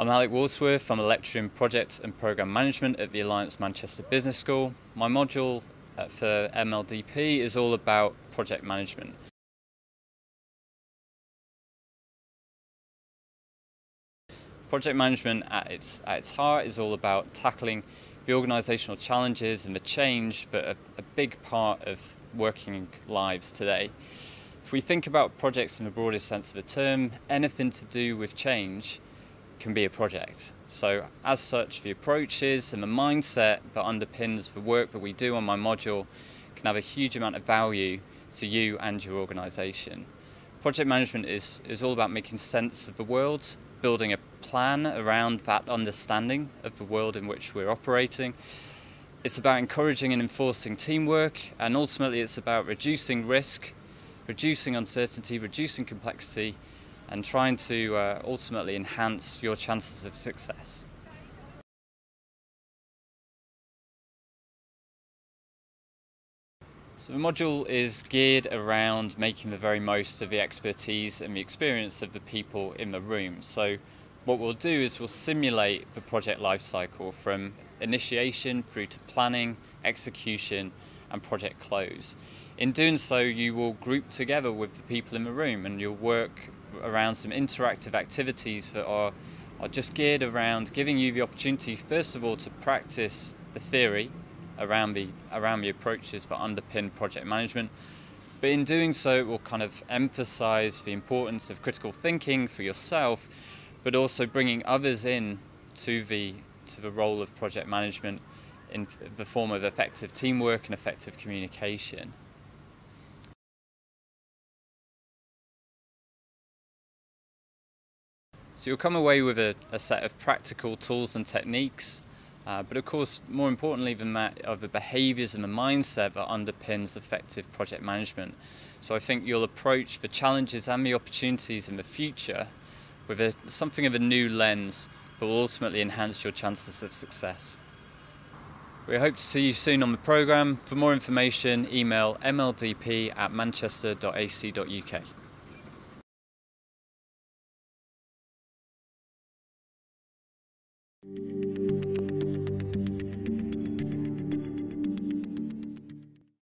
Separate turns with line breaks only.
I'm Alec Waterworth, I'm a lecturer in Project and Programme Management at the Alliance Manchester Business School. My module uh, for MLDP is all about project management. Project management at its, at its heart is all about tackling the organisational challenges and the change that are a big part of working lives today. If we think about projects in the broadest sense of the term, anything to do with change can be a project. So as such, the approaches and the mindset that underpins the work that we do on my module can have a huge amount of value to you and your organisation. Project management is, is all about making sense of the world, building a plan around that understanding of the world in which we're operating. It's about encouraging and enforcing teamwork, and ultimately it's about reducing risk, reducing uncertainty, reducing complexity, and trying to uh, ultimately enhance your chances of success. So the module is geared around making the very most of the expertise and the experience of the people in the room. So what we'll do is we'll simulate the project lifecycle from initiation through to planning, execution and project close. In doing so, you will group together with the people in the room and you'll work around some interactive activities that are, are just geared around giving you the opportunity, first of all, to practice the theory around the, around the approaches that underpin project management. But in doing so, it will kind of emphasize the importance of critical thinking for yourself, but also bringing others in to the, to the role of project management in the form of effective teamwork and effective communication. So you'll come away with a, a set of practical tools and techniques, uh, but of course, more importantly than that, are the behaviours and the mindset that underpins effective project management. So I think you'll approach the challenges and the opportunities in the future with a, something of a new lens that will ultimately enhance your chances of success. We hope to see you soon on the programme. For more information, email mldp at manchester.ac.uk.